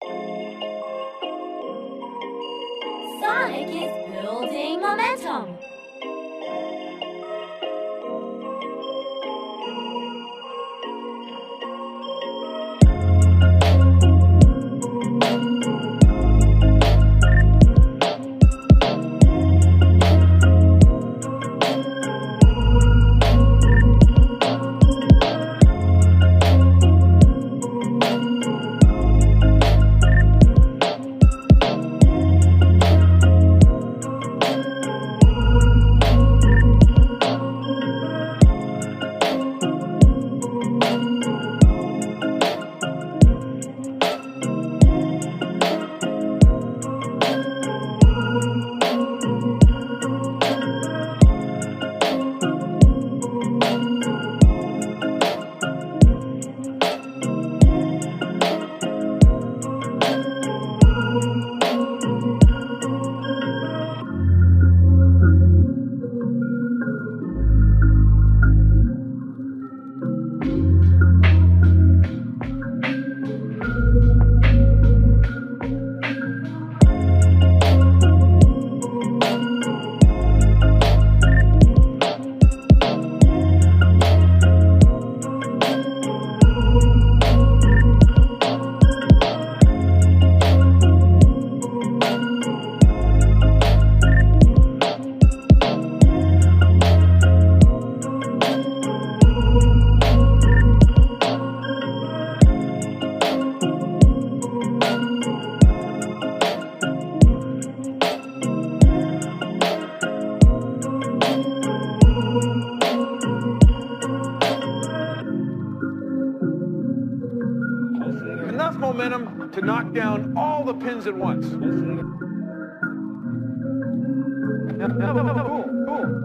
Sonic is building momentum. Momentum to knock down all the pins at once. Cool, cool.